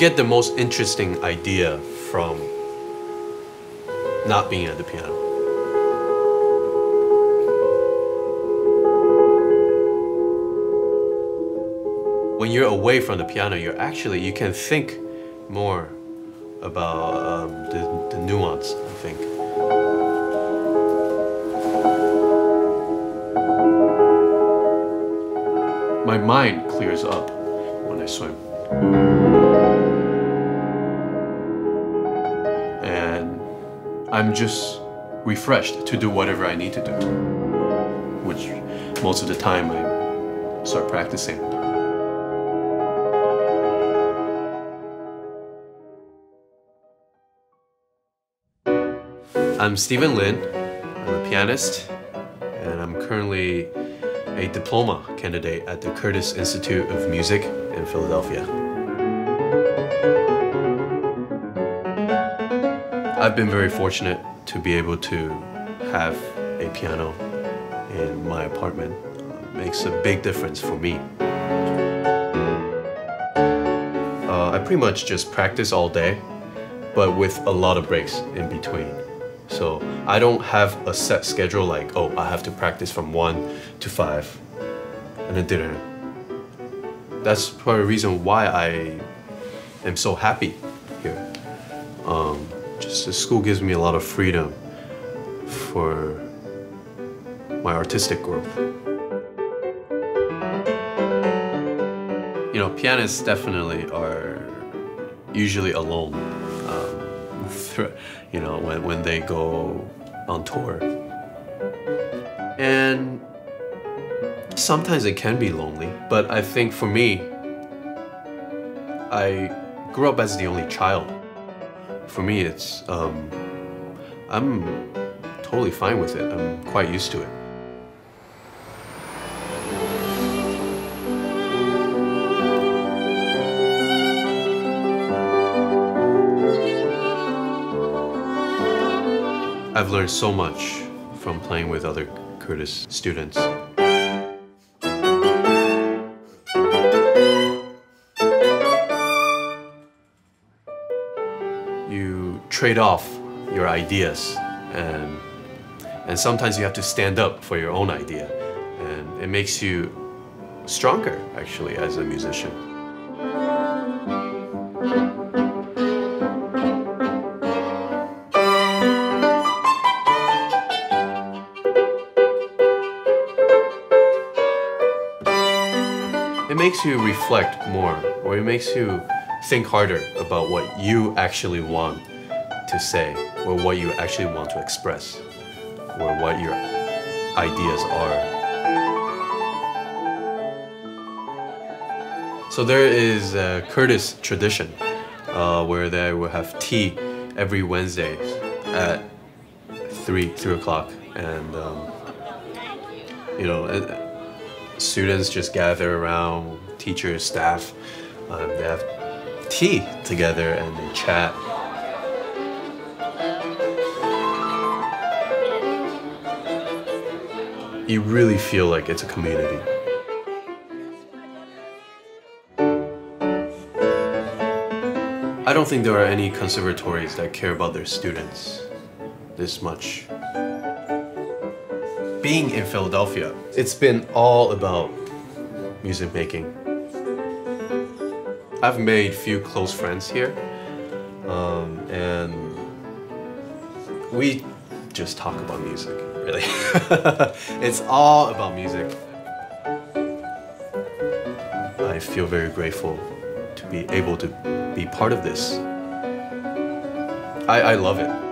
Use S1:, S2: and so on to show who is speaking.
S1: get the most interesting idea from not being at the piano. When you're away from the piano, you're actually, you can think more about um, the, the nuance, I think. My mind clears up when I swim. I'm just refreshed to do whatever I need to do, which most of the time I start practicing. I'm Steven Lin. I'm a pianist, and I'm currently a diploma candidate at the Curtis Institute of Music in Philadelphia. I've been very fortunate to be able to have a piano in my apartment. It makes a big difference for me. Uh, I pretty much just practice all day, but with a lot of breaks in between. So I don't have a set schedule like, oh, I have to practice from 1 to 5 and then dinner. That's probably the reason why I am so happy here. Um, just the school gives me a lot of freedom for my artistic growth. You know, pianists definitely are usually alone um, you know, when, when they go on tour. And sometimes it can be lonely, but I think for me, I grew up as the only child. For me, it's, um, I'm totally fine with it. I'm quite used to it. I've learned so much from playing with other Curtis students. Trade off your ideas and and sometimes you have to stand up for your own idea and it makes you stronger actually as a musician. it makes you reflect more, or it makes you think harder about what you actually want to say, or what you actually want to express, or what your ideas are. So there is a Curtis tradition uh, where they will have tea every Wednesday at three three o'clock, and um, you know students just gather around teachers, staff. Um, they have tea together and they chat. You really feel like it's a community. I don't think there are any conservatories that care about their students this much being in Philadelphia, it's been all about music making. I've made few close friends here, um, and we just talk about music, really. it's all about music. I feel very grateful to be able to be part of this. I, I love it.